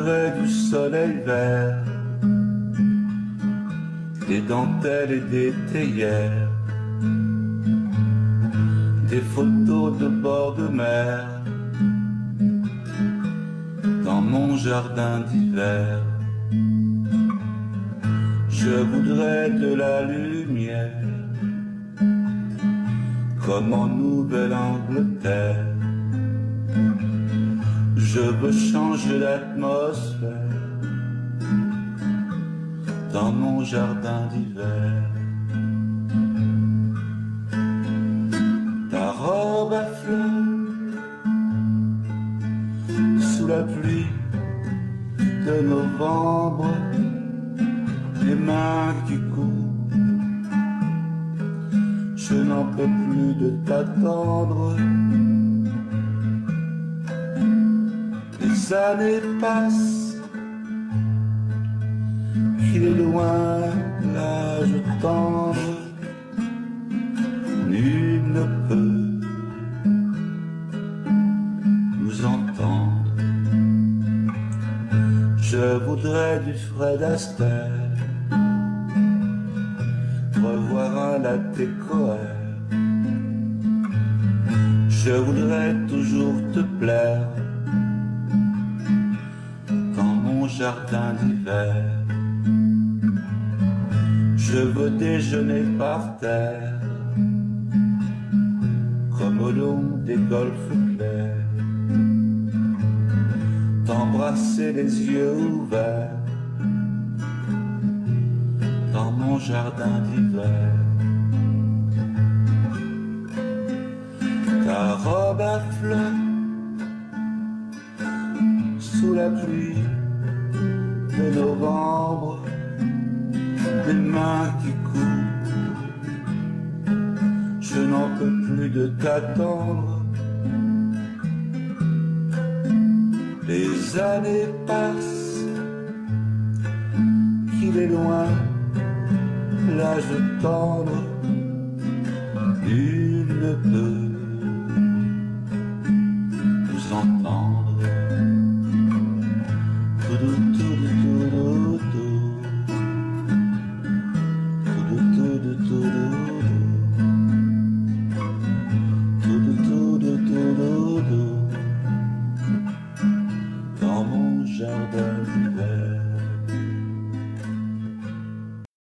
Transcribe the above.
voudrais du soleil vert, des dentelles et des théières, des photos de bord de mer, dans mon jardin d'hiver. Je voudrais de la lumière, comme en Nouvelle-Angleterre. Je veux changer l'atmosphère dans mon jardin d'hiver. Ta robe à fleurs sous la pluie de novembre, les mains qui courent. Je n'en peux plus de t'attendre. Les années passent, qu'il est loin l'âge tendre, nul ne peut nous entendre. Je voudrais du Fred Astaire, revoir un latte Coeur. Je voudrais toujours te plaire jardin d'hiver. Je veux déjeuner par terre, comme au long des golfes clairs t'embrasser les yeux ouverts dans mon jardin d'hiver. Ta robe à fleurs sous la pluie de novembre, des mains qui courent. Je n'en peux plus de t'attendre. Les années passent, qu'il est loin, l'âge tendre, nul ne peut nous entendre. jardin.